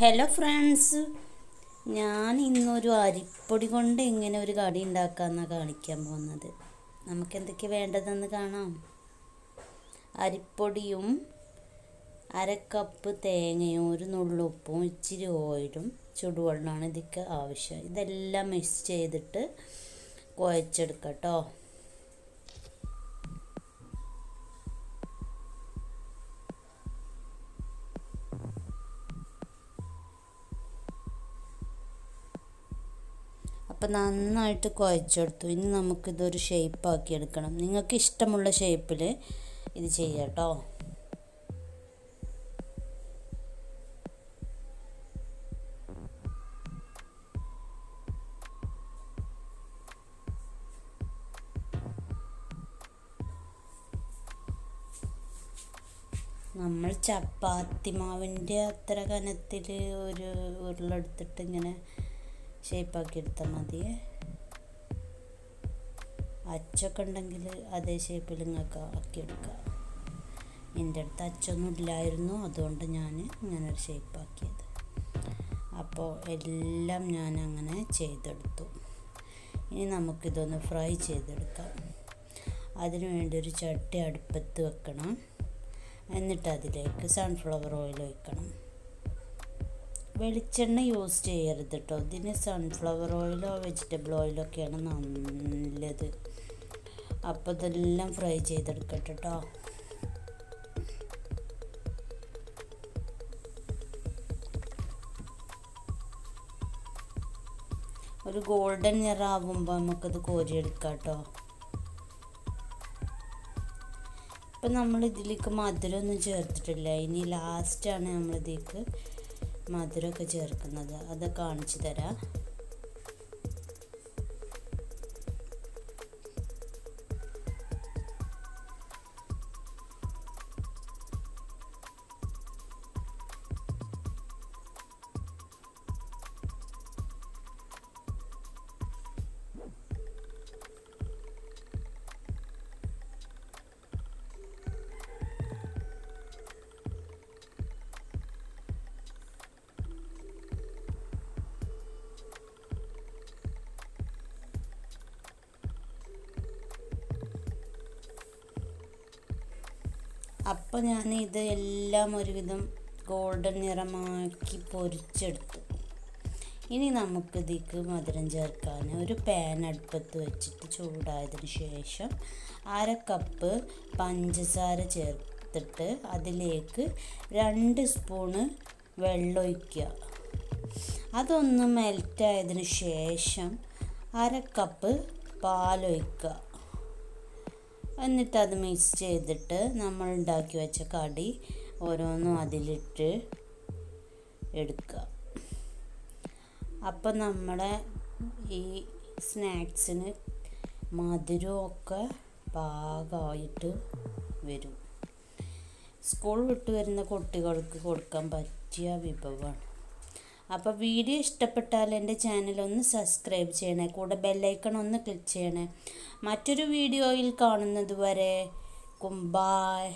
Hello friends ഞാൻ ഇന്നൊരു അരിപ്പൊടി കൊണ്ട് ഇങ്ങനെ ഒരു കടി ഉണ്ടാക്കാമെന്നാണ് കാണിക്കാൻ പോകുന്നത്. നമുക്ക് എന്തൊക്കെ വേണ്ടതെന്ന് കാണാം. അരിപ്പൊടിയും അര കപ്പ് തേങ്ങയും ഒരു നുള്ളുപ്പും ഇച്ചിരി ഓയിലും ചുടുവെള്ളമാണ് ഇതൊക്കെ ആവശ്യം. ഇതെല്ലാം മിക്സ് ചെയ്തിട്ട് കുഴച്ചെടുക്കാം കേട്ടോ അപ്പം നന്നായിട്ട് കുഴച്ചെടുത്തു. ഇനി നമുക്കിതൊരു ഷേപ്പാക്കി എടുക്കണം. നിങ്ങൾക്ക് ഇഷ്ടമുള്ള ഷേപ്പിൽ ഇത് ചെയ്യാം കേട്ടോ. നമ്മൾ ചപ്പാത്തി മാവിന്റെ അത്ര കനത്തിൽ ഒരു ഉരുളെടുത്തിട്ട് ഇങ്ങനെ ഷേപ്പാക്കി എടുത്താൽ മതിയേ. അച്ചൊക്കെ ഉണ്ടെങ്കിൽ അതേ ഷേപ്പിൽ നിങ്ങൾക്ക് ആക്കിയെടുക്കാം. എന്റെ അടുത്ത് അച്ചൊന്നും ഇല്ലായിരുന്നു അതുകൊണ്ട് ഞാൻ ഇങ്ങനെ ഒരു ഷേപ്പാക്കിയത്. അപ്പോൾ എല്ലാം ഞാൻ അങ്ങനെ ചെയ്തെടുത്തു. ഇനി നമുക്കിതൊന്ന് ഫ്രൈ ചെയ്തെടുക്കാം. അതിനു വേണ്ടി ഒരു ചട്ടി അടുപ്പത്ത് വെക്കണം. എന്നിട്ട് അതിലേക്ക് സൺഫ്ലവർ ഓയിൽ ഒഴിക്കണം. വെളിച്ചെണ്ണ യൂസ് ചെയ്യരുത് കേട്ടോ ഇതിന് സൺഫ്ലവർ ഓയിലോ വെജിറ്റബിൾ ഓയിലോ ഒക്കെയാണ് നല്ലത്. അപ്പോൾ ഇതെല്ലാം ഫ്രൈ ചെയ്തെടുക്കട്ടെ കേട്ടോ ഒരു ഗോൾഡൻ നിറാവുമ്പോൾ നമുക്കത് കോരിയെടുക്കാം കേട്ടോ ഇപ്പം നമ്മൾ ഇതിലേക്ക് മധുരമൊന്നും ചേർത്തിട്ടില്ല. ഇനി ലാസ്റ്റാണ് നമ്മളിതിലേക്ക് മധുരമൊക്കെ ചേർക്കുന്നത്. അതൊക്കെ കാണിച്ചു തരാം. അപ്പോൾ ഞാൻ ഇത് എല്ലാം ഒരുവിധം ഗോൾഡൻ നിറമാക്കി പൊരിച്ചെടുത്തു. ഇനി നമുക്ക് ഇതിക്ക് മധുരം ചേർക്കാൻ ഒരു പാൻ അടുപ്പത്ത് വെച്ചിട്ട് ചൂടായതിന് ശേഷം അര കപ്പ് പഞ്ചസാര ചേർത്തിട്ട് അതിലേക്ക് രണ്ട് സ്പൂണ് വെള്ളം ഒഴിക്കുക. അതൊന്ന് മെൽറ്റായതിന് ശേഷം അര കപ്പ് പാലൊഴിക്കുക എന്നിട്ട് അത് മിക്സ് ചെയ്തിട്ട് നമ്മൾ ഉണ്ടാക്കി വെച്ച കടി ഓരോന്നും അതിലിട്ട് എടുക്കുക അപ്പം നമ്മുടെ ഈ സ്നാക്സിന് മധുരമൊക്കെ പാകമായിട്ട് വരും. സ്കൂൾ വിട്ട് വരുന്ന കുട്ടികൾക്ക് കൊടുക്കാൻ പറ്റിയ വിഭവമാണ് അപ്പോൾ വീഡിയോ ഇഷ്ടപ്പെട്ടാൽ എന്റെ ചാനൽ ഒന്ന് സബ്സ്ക്രൈബ് ചെയ്യണേ. കൂടെ ബെല്ലൈക്കൺ ഒന്ന് ക്ലിക്ക് ചെയ്യണേ. മറ്റൊരു വീഡിയോയിൽ കാണുന്നത് വരെ കുംബായ്